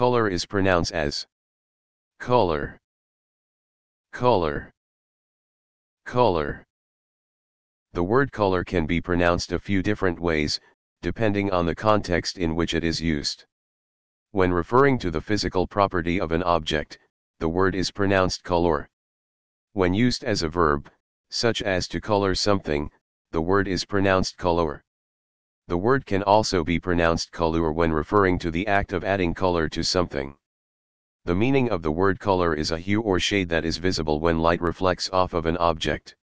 Color is pronounced as color, color, color. The word color can be pronounced a few different ways, depending on the context in which it is used. When referring to the physical property of an object, the word is pronounced color. When used as a verb, such as to color something, the word is pronounced color. The word can also be pronounced color when referring to the act of adding color to something. The meaning of the word color is a hue or shade that is visible when light reflects off of an object.